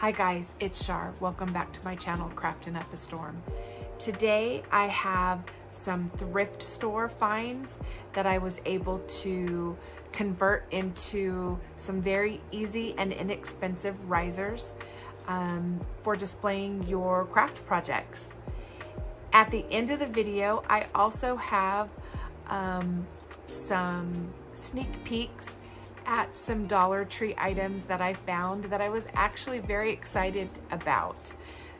Hi guys, it's Char. Welcome back to my channel, Crafting Up a Storm. Today I have some thrift store finds that I was able to convert into some very easy and inexpensive risers um, for displaying your craft projects. At the end of the video, I also have um, some sneak peeks at some Dollar Tree items that I found that I was actually very excited about.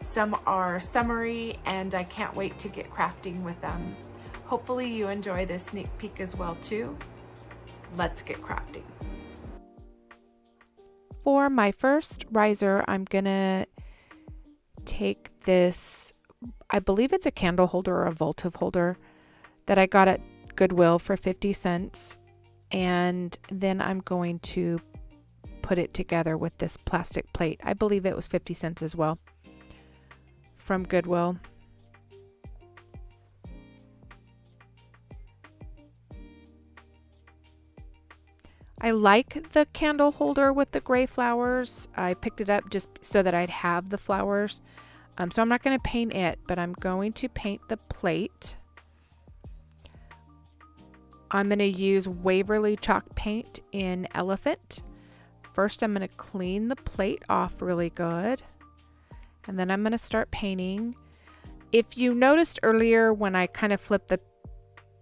Some are summery and I can't wait to get crafting with them. Hopefully you enjoy this sneak peek as well too. Let's get crafting. For my first riser, I'm gonna take this, I believe it's a candle holder or a votive holder that I got at Goodwill for 50 cents and then I'm going to put it together with this plastic plate. I believe it was 50 cents as well from Goodwill. I like the candle holder with the gray flowers. I picked it up just so that I'd have the flowers. Um, so I'm not going to paint it, but I'm going to paint the plate. I'm going to use Waverly chalk paint in Elephant. First, I'm going to clean the plate off really good. And then I'm going to start painting. If you noticed earlier when I kind of flipped the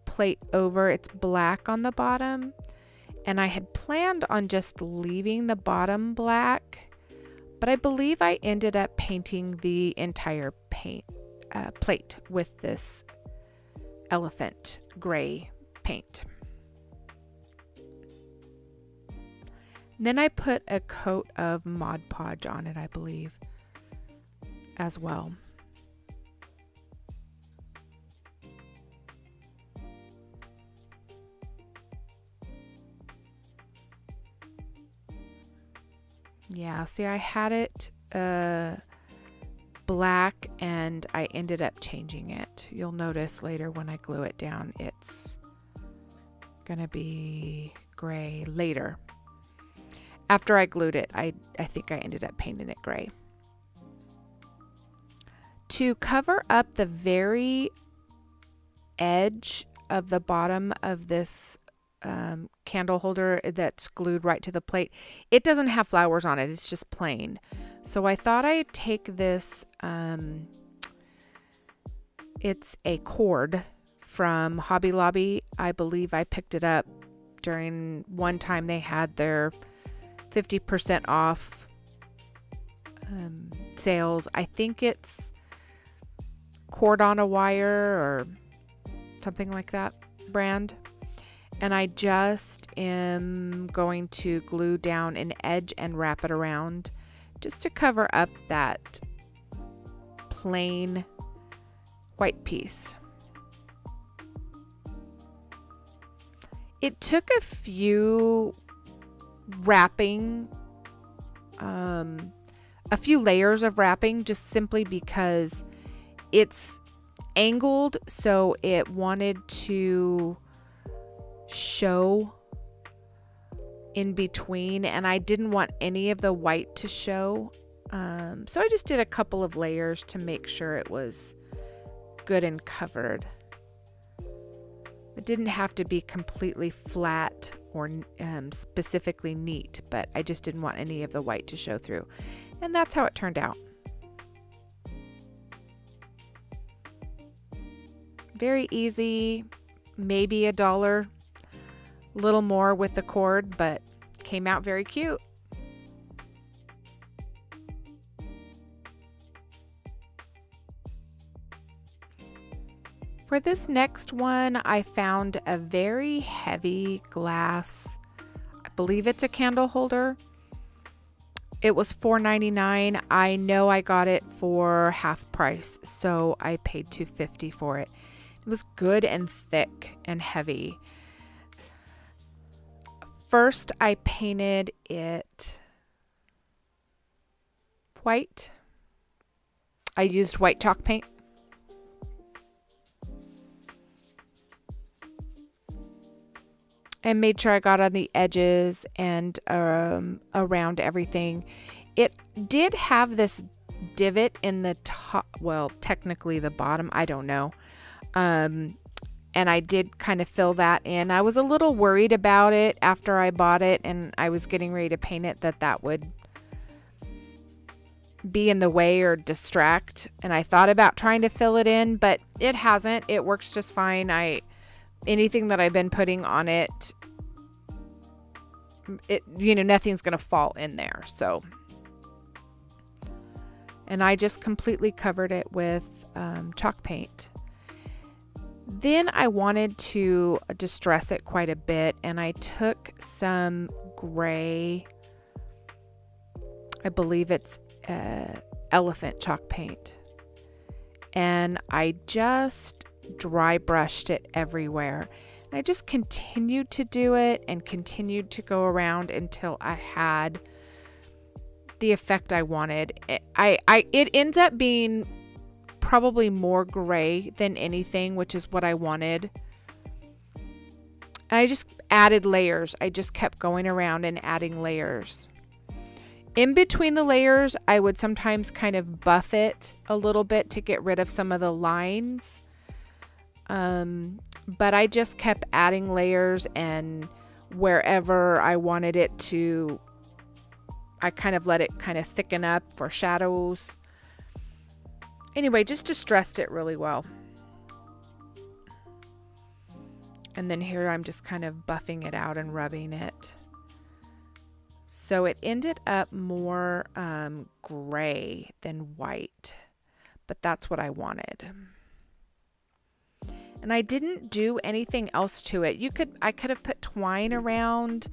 plate over, it's black on the bottom. And I had planned on just leaving the bottom black. But I believe I ended up painting the entire paint uh, plate with this elephant gray paint. then I put a coat of Mod Podge on it, I believe, as well. Yeah, see, I had it uh, black and I ended up changing it. You'll notice later when I glue it down, it's gonna be gray later. After I glued it, I, I think I ended up painting it gray. To cover up the very edge of the bottom of this um, candle holder that's glued right to the plate, it doesn't have flowers on it. It's just plain. So I thought I'd take this, um, it's a cord from Hobby Lobby. I believe I picked it up during one time they had their 50% off um, sales. I think it's cord on a wire or something like that brand. And I just am going to glue down an edge and wrap it around just to cover up that plain white piece. It took a few wrapping, um, a few layers of wrapping just simply because it's angled so it wanted to show in between and I didn't want any of the white to show. Um, so I just did a couple of layers to make sure it was good and covered. It didn't have to be completely flat or um, specifically neat, but I just didn't want any of the white to show through. And that's how it turned out. Very easy, maybe a dollar, little more with the cord, but came out very cute. For this next one, I found a very heavy glass, I believe it's a candle holder. It was $4.99. I know I got it for half price, so I paid $2.50 for it. It was good and thick and heavy. First, I painted it white. I used white chalk paint. And made sure I got on the edges and um, around everything. It did have this divot in the top, well, technically the bottom, I don't know. Um, and I did kind of fill that in. I was a little worried about it after I bought it and I was getting ready to paint it that that would be in the way or distract and I thought about trying to fill it in but it hasn't it works just fine I anything that I've been putting on it it you know nothing's gonna fall in there so. And I just completely covered it with um, chalk paint. Then I wanted to distress it quite a bit and I took some gray I believe it's uh, elephant chalk paint. And I just dry brushed it everywhere I just continued to do it and continued to go around until I had the effect I wanted. I, I it ends up being probably more gray than anything, which is what I wanted. I just added layers. I just kept going around and adding layers. In between the layers, I would sometimes kind of buff it a little bit to get rid of some of the lines. Um, but I just kept adding layers and wherever I wanted it to, I kind of let it kind of thicken up for shadows. Anyway, just distressed it really well. And then here I'm just kind of buffing it out and rubbing it. So it ended up more um, gray than white, but that's what I wanted and I didn't do anything else to it. You could I could have put twine around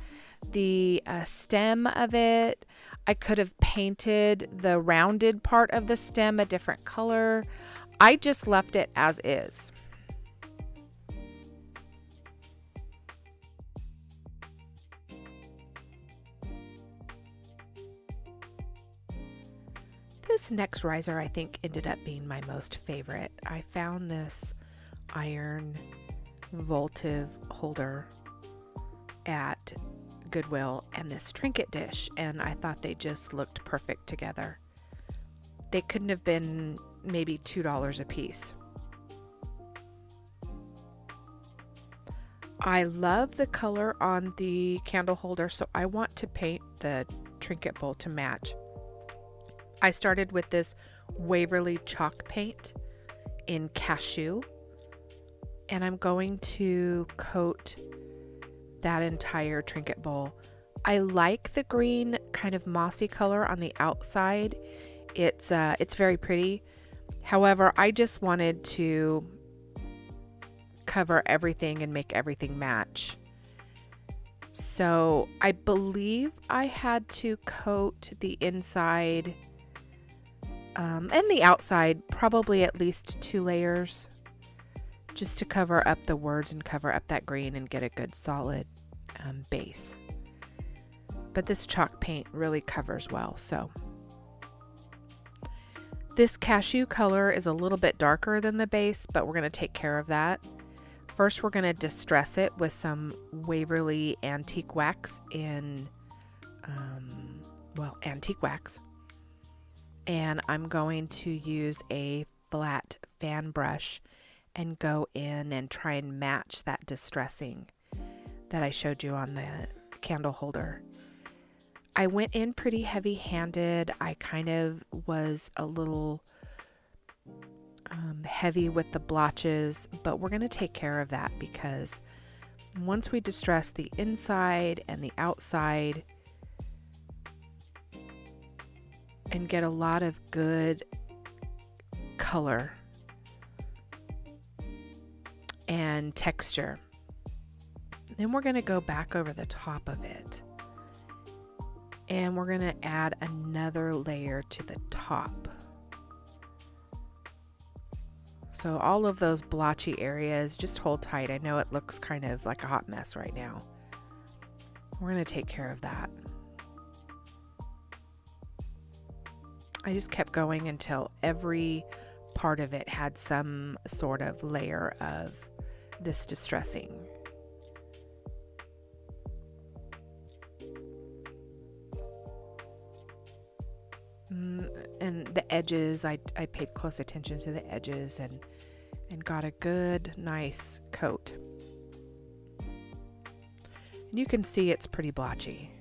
the uh, stem of it. I could have painted the rounded part of the stem a different color. I just left it as is. This next riser I think ended up being my most favorite. I found this iron votive holder at Goodwill and this trinket dish, and I thought they just looked perfect together. They couldn't have been maybe $2 a piece. I love the color on the candle holder, so I want to paint the trinket bowl to match. I started with this Waverly chalk paint in cashew and I'm going to coat that entire trinket bowl. I like the green kind of mossy color on the outside. It's uh, it's very pretty. However, I just wanted to cover everything and make everything match. So I believe I had to coat the inside um, and the outside probably at least two layers just to cover up the words and cover up that green and get a good solid um, base. But this chalk paint really covers well, so. This cashew color is a little bit darker than the base, but we're going to take care of that. First, we're going to distress it with some Waverly Antique Wax in, um, well, antique wax. And I'm going to use a flat fan brush and go in and try and match that distressing that I showed you on the candle holder. I went in pretty heavy handed. I kind of was a little um, heavy with the blotches, but we're going to take care of that because once we distress the inside and the outside and get a lot of good color and texture. Then we're going to go back over the top of it. And we're going to add another layer to the top. So all of those blotchy areas, just hold tight. I know it looks kind of like a hot mess right now. We're going to take care of that. I just kept going until every part of it had some sort of layer of this distressing. Mm, and the edges, I, I paid close attention to the edges and, and got a good, nice coat. And you can see it's pretty blotchy.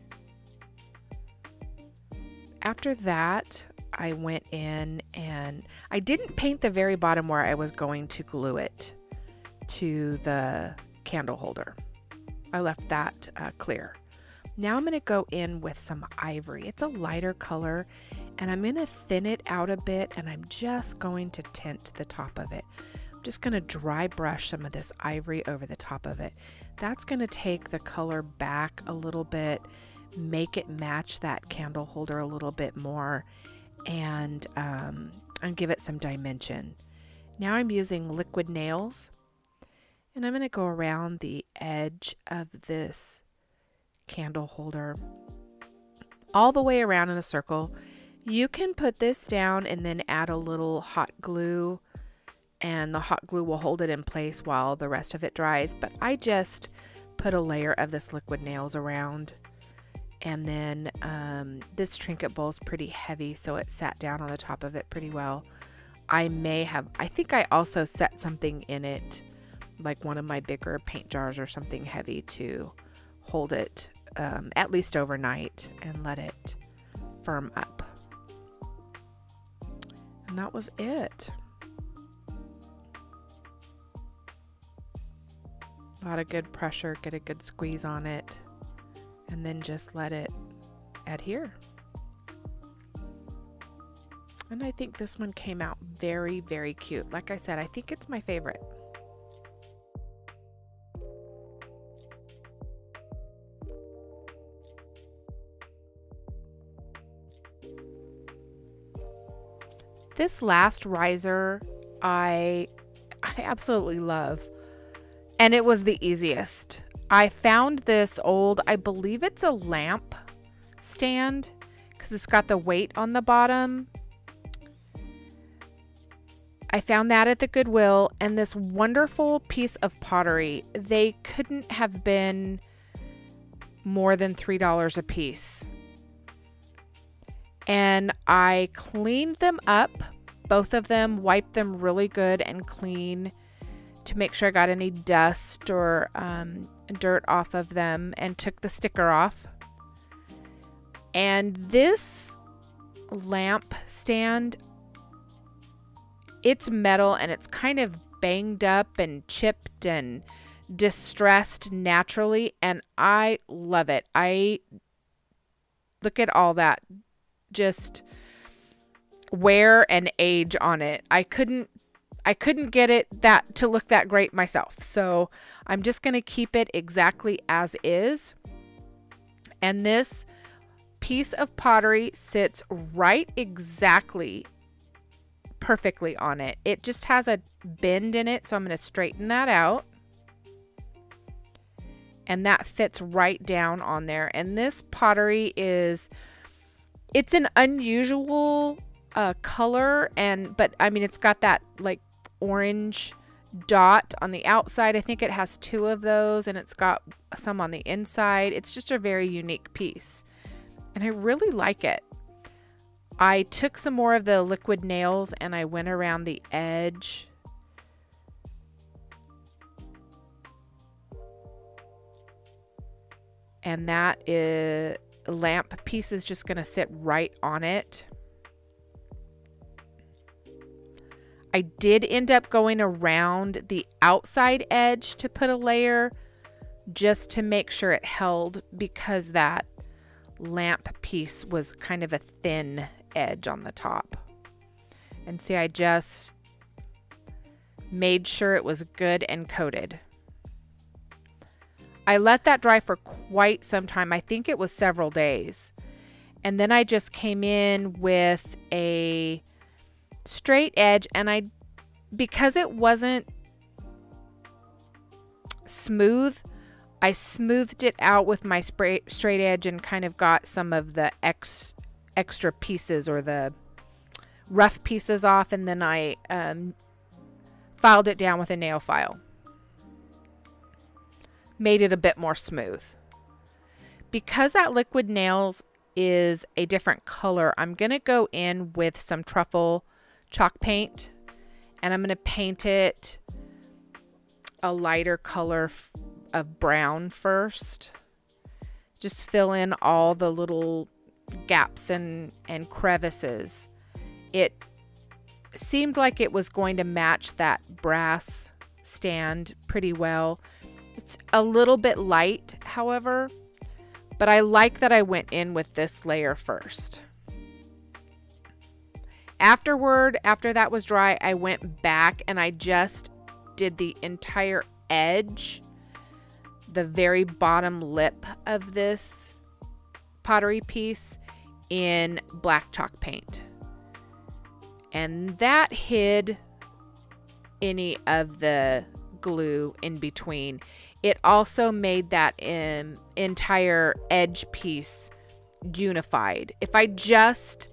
After that, I went in and I didn't paint the very bottom where I was going to glue it to the candle holder. I left that uh, clear. Now I'm going to go in with some ivory. It's a lighter color and I'm going to thin it out a bit and I'm just going to tint the top of it. I'm just going to dry brush some of this ivory over the top of it. That's going to take the color back a little bit, make it match that candle holder a little bit more and, um, and give it some dimension. Now I'm using liquid nails and I'm going to go around the edge of this candle holder all the way around in a circle. You can put this down and then add a little hot glue and the hot glue will hold it in place while the rest of it dries. But I just put a layer of this liquid nails around and then um, this Trinket bowl is pretty heavy so it sat down on the top of it pretty well. I may have, I think I also set something in it like one of my bigger paint jars or something heavy to hold it um, at least overnight and let it firm up. And that was it. A lot of good pressure, get a good squeeze on it, and then just let it adhere. And I think this one came out very, very cute. Like I said, I think it's my favorite. This last riser I I absolutely love. And it was the easiest. I found this old, I believe it's a lamp stand because it's got the weight on the bottom. I found that at the Goodwill and this wonderful piece of pottery. They couldn't have been more than $3 a piece and I cleaned them up, both of them, wiped them really good and clean to make sure I got any dust or um, dirt off of them and took the sticker off. And this lamp stand, it's metal and it's kind of banged up and chipped and distressed naturally and I love it. I look at all that just wear and age on it. I couldn't I couldn't get it that to look that great myself. So I'm just going to keep it exactly as is. And this piece of pottery sits right exactly perfectly on it. It just has a bend in it, so I'm going to straighten that out. And that fits right down on there. And this pottery is it's an unusual uh, color and but I mean it's got that like orange dot on the outside. I think it has two of those and it's got some on the inside. It's just a very unique piece. And I really like it. I took some more of the liquid nails and I went around the edge. And that is lamp piece is just going to sit right on it. I did end up going around the outside edge to put a layer just to make sure it held because that lamp piece was kind of a thin edge on the top. And see, I just made sure it was good and coated. I let that dry for quite some time. I think it was several days. And then I just came in with a straight edge and I because it wasn't smooth, I smoothed it out with my spray, straight edge and kind of got some of the ex, extra pieces or the rough pieces off and then I um, filed it down with a nail file made it a bit more smooth. Because that liquid nails is a different color. I'm going to go in with some truffle chalk paint and I'm going to paint it a lighter color of brown first. Just fill in all the little gaps and, and crevices. It seemed like it was going to match that brass stand pretty well. It's a little bit light, however, but I like that I went in with this layer first. Afterward, after that was dry, I went back and I just did the entire edge, the very bottom lip of this pottery piece in black chalk paint. And that hid any of the glue in between. It also made that um, entire edge piece unified. If I just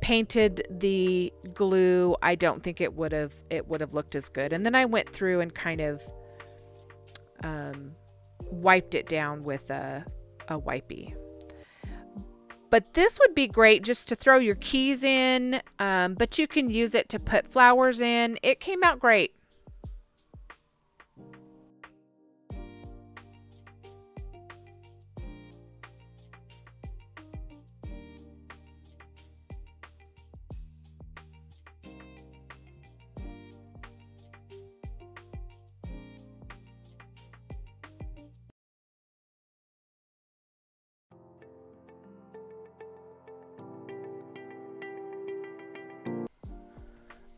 painted the glue, I don't think it would have it would have looked as good. And then I went through and kind of um, wiped it down with a, a wipey. But this would be great just to throw your keys in, um, but you can use it to put flowers in. It came out great.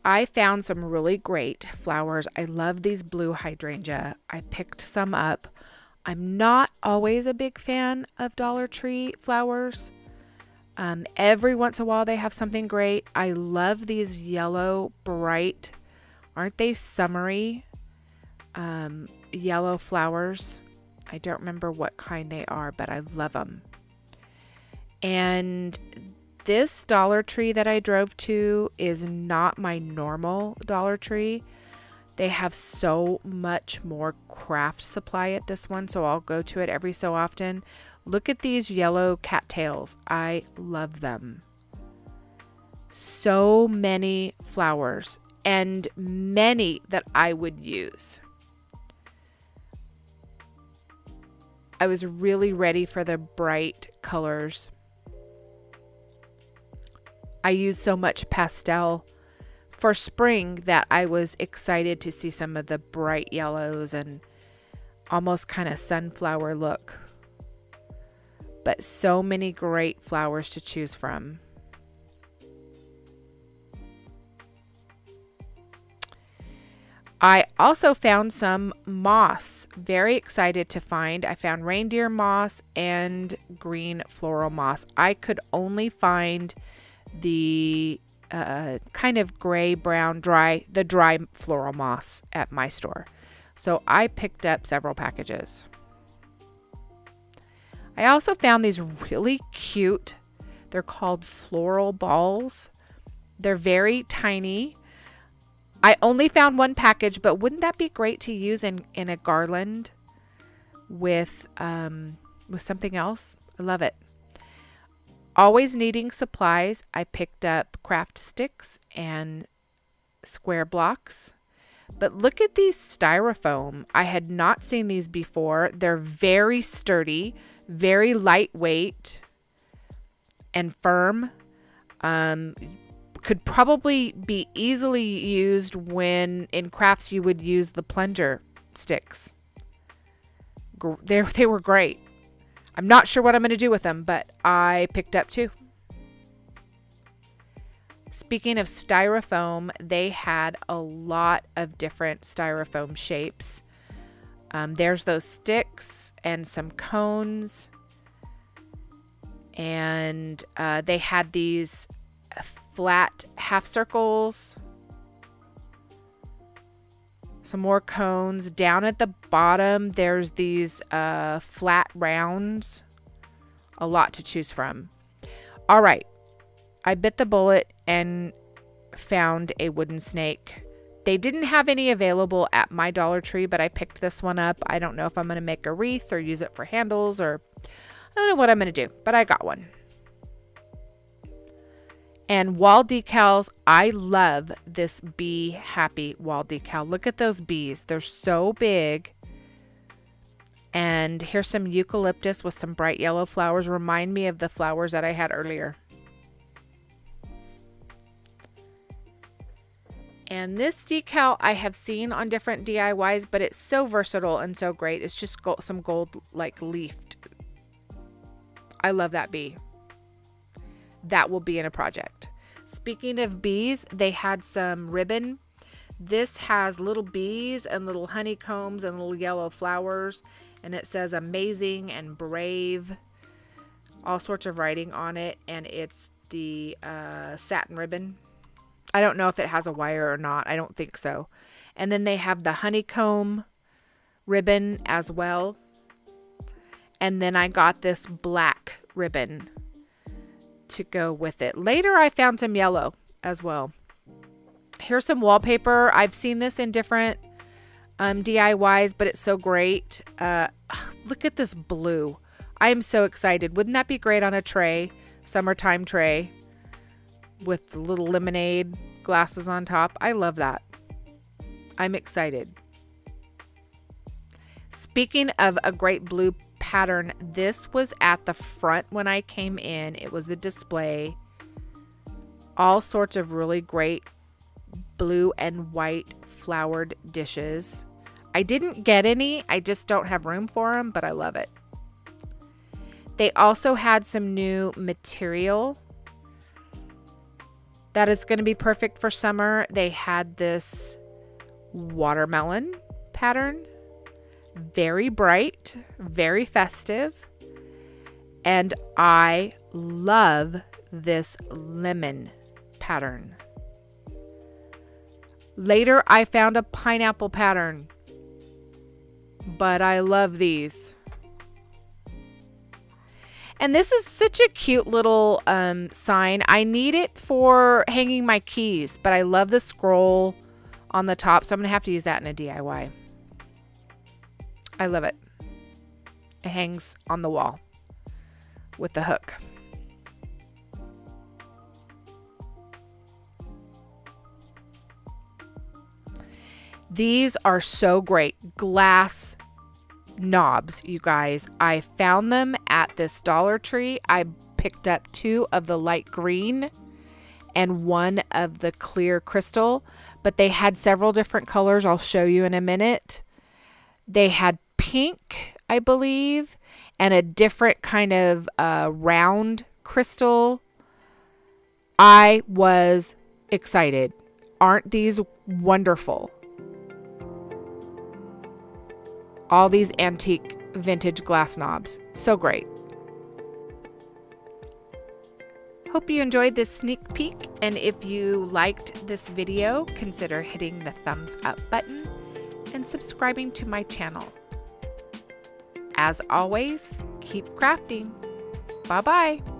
I found some really great flowers. I love these blue hydrangea. I picked some up. I'm not always a big fan of Dollar Tree flowers. Um, every once in a while they have something great. I love these yellow, bright, aren't they summery um, yellow flowers? I don't remember what kind they are, but I love them. And this Dollar Tree that I drove to is not my normal Dollar Tree. They have so much more craft supply at this one, so I'll go to it every so often. Look at these yellow cattails. I love them. So many flowers and many that I would use. I was really ready for the bright colors. I used so much pastel for spring that I was excited to see some of the bright yellows and almost kind of sunflower look. But so many great flowers to choose from. I also found some moss. Very excited to find. I found reindeer moss and green floral moss. I could only find the uh, kind of gray brown dry the dry floral moss at my store. So I picked up several packages. I also found these really cute they're called floral balls. They're very tiny. I only found one package but wouldn't that be great to use in in a garland with um with something else? I love it Always needing supplies, I picked up craft sticks and square blocks. But look at these styrofoam. I had not seen these before. They're very sturdy, very lightweight and firm. Um, could probably be easily used when in crafts you would use the plunger sticks. They, they were great. I'm not sure what I'm going to do with them, but I picked up two. Speaking of styrofoam, they had a lot of different styrofoam shapes. Um, there's those sticks and some cones. And uh, they had these flat half circles some more cones. Down at the bottom, there's these uh, flat rounds. A lot to choose from. All right. I bit the bullet and found a wooden snake. They didn't have any available at my Dollar Tree, but I picked this one up. I don't know if I'm going to make a wreath or use it for handles or I don't know what I'm going to do, but I got one. And wall decals, I love this Bee Happy wall decal. Look at those bees. They're so big. And here's some eucalyptus with some bright yellow flowers. Remind me of the flowers that I had earlier. And this decal I have seen on different DIYs, but it's so versatile and so great. It's just gold, some gold like leafed. I love that bee. That will be in a project. Speaking of bees, they had some ribbon. This has little bees and little honeycombs and little yellow flowers. And it says amazing and brave. All sorts of writing on it. And it's the uh, satin ribbon I don't know if it has a wire or not. I don't think so. And then they have the honeycomb ribbon as well. And then I got this black ribbon to go with it. Later, I found some yellow as well. Here's some wallpaper. I've seen this in different um, DIYs, but it's so great. Uh, look at this blue. I am so excited. Wouldn't that be great on a tray? Summertime tray with little lemonade glasses on top. I love that. I'm excited. Speaking of a great blue pattern, this was at the front when I came in. It was a display. All sorts of really great blue and white flowered dishes. I didn't get any. I just don't have room for them, but I love it. They also had some new material that is going to be perfect for summer. They had this watermelon pattern, very bright, very festive. And I love this lemon pattern. Later, I found a pineapple pattern, but I love these. And this is such a cute little um, sign. I need it for hanging my keys, but I love the scroll on the top, so I'm going to have to use that in a DIY. I love it. It hangs on the wall with the hook. These are so great. Glass knobs, you guys. I found them at this Dollar Tree. I picked up two of the light green and one of the clear crystal, but they had several different colors. I'll show you in a minute. They had pink, I believe, and a different kind of uh, round crystal. I was excited. Aren't these wonderful? all these antique vintage glass knobs. So great. Hope you enjoyed this sneak peek and if you liked this video, consider hitting the thumbs up button and subscribing to my channel. As always, keep crafting. Bye-bye.